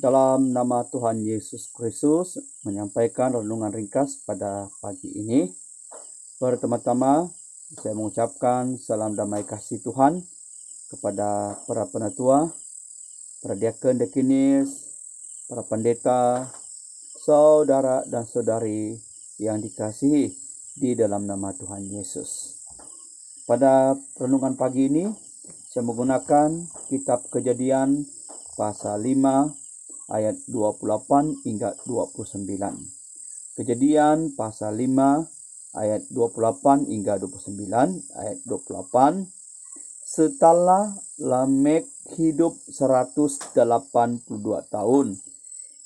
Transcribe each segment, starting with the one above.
Dalam nama Tuhan Yesus Kristus menyampaikan renungan ringkas pada pagi ini. Pertama-tama saya mengucapkan salam damai kasih Tuhan kepada para penatua, para diaken dekinis, para pendeta, saudara dan saudari yang dikasihi di dalam nama Tuhan Yesus. Pada renungan pagi ini saya menggunakan kitab Kejadian pasal 5 ayat 28 hingga 29. Kejadian pasal 5 ayat 28 hingga 29 ayat 28 setelah Lamek hidup 182 tahun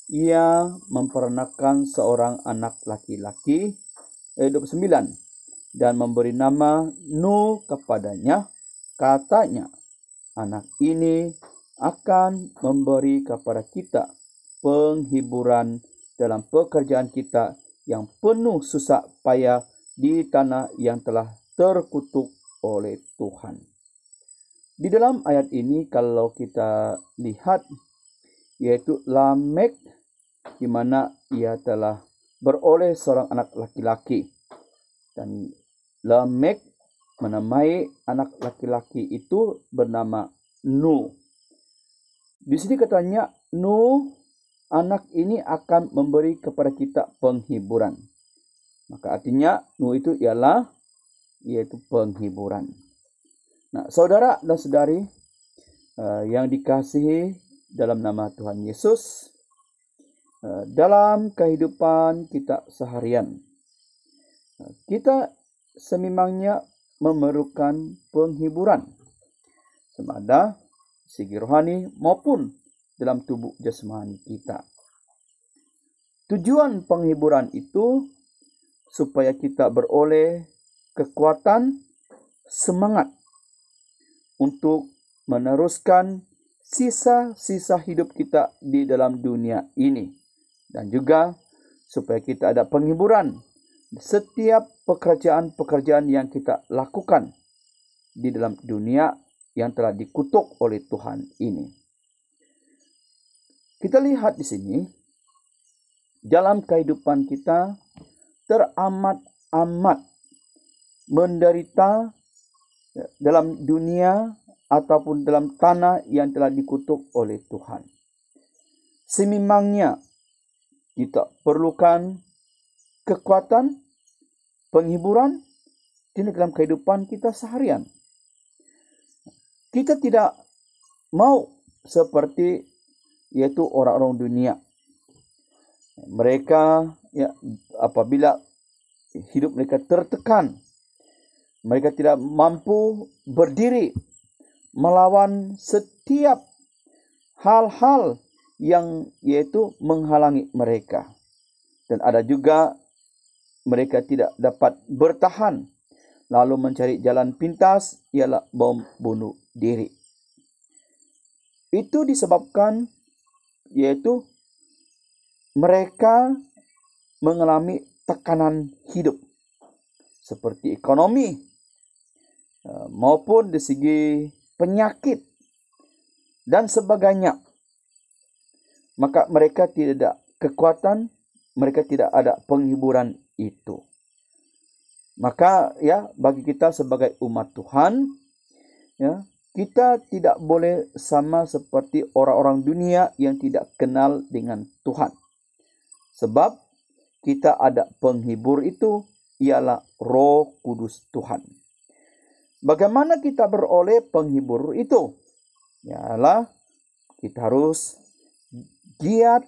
ia memperanakan seorang anak laki-laki ayat 29 dan memberi nama Nu kepadanya katanya anak ini akan memberi kepada kita penghiburan dalam pekerjaan kita yang penuh susah payah di tanah yang telah terkutuk oleh Tuhan. Di dalam ayat ini kalau kita lihat yaitu Lamek di mana ia telah beroleh seorang anak laki-laki dan Lamek menamai anak laki-laki itu bernama Nuh. Di sini katanya Nuh anak ini akan memberi kepada kita penghiburan. Maka artinya Nuh itu ialah yaitu penghiburan. Nah, saudara dan saudari uh, yang dikasihi dalam nama Tuhan Yesus, uh, dalam kehidupan kita seharian, uh, kita sememangnya memerlukan penghiburan. Semada segi rohani maupun dalam tubuh jasmani kita. Tujuan penghiburan itu supaya kita beroleh kekuatan semangat untuk meneruskan sisa-sisa hidup kita di dalam dunia ini dan juga supaya kita ada penghiburan setiap pekerjaan-pekerjaan yang kita lakukan di dalam dunia yang telah dikutuk oleh Tuhan ini. Kita lihat di sini, dalam kehidupan kita teramat-amat menderita dalam dunia ataupun dalam tanah yang telah dikutuk oleh Tuhan. Sememangnya kita perlukan kekuatan, penghiburan di dalam kehidupan kita seharian. Kita tidak mau seperti yaitu orang-orang dunia. Mereka ya apabila hidup mereka tertekan, mereka tidak mampu berdiri melawan setiap hal-hal yang yaitu menghalangi mereka. Dan ada juga mereka tidak dapat bertahan lalu mencari jalan pintas ialah bom bunuh diri. Itu disebabkan yaitu mereka mengalami tekanan hidup seperti ekonomi eh, maupun di segi penyakit dan sebagainya. Maka mereka tidak ada kekuatan, mereka tidak ada penghiburan itu. Maka ya bagi kita sebagai umat Tuhan ya kita tidak boleh sama seperti orang-orang dunia yang tidak kenal dengan Tuhan. Sebab kita ada penghibur itu ialah Roh Kudus Tuhan. Bagaimana kita beroleh penghibur itu? Ialah kita harus giat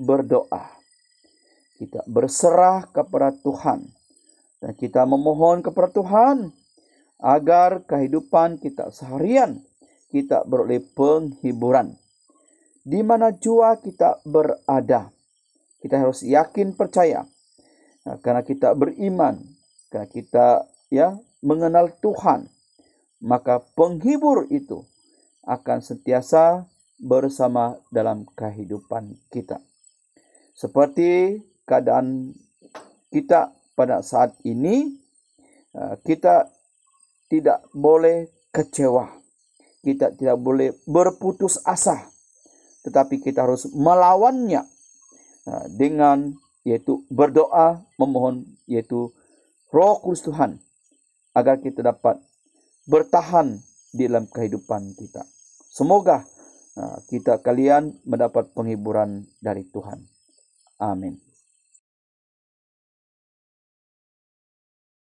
berdoa. Kita berserah kepada Tuhan dan kita memohon kepada Tuhan agar kehidupan kita seharian kita beroleh penghiburan. Di mana jua kita berada, kita harus yakin percaya. Nah, karena kita beriman, karena kita ya mengenal Tuhan, maka penghibur itu akan sentiasa bersama dalam kehidupan kita. Seperti keadaan kita pada saat ini uh, kita tidak boleh kecewa. Kita tidak boleh berputus asa. tetapi kita harus melawannya uh, dengan yaitu berdoa, memohon yaitu Roh Kudus Tuhan agar kita dapat bertahan di dalam kehidupan kita. Semoga uh, kita kalian mendapat penghiburan dari Tuhan. Amin.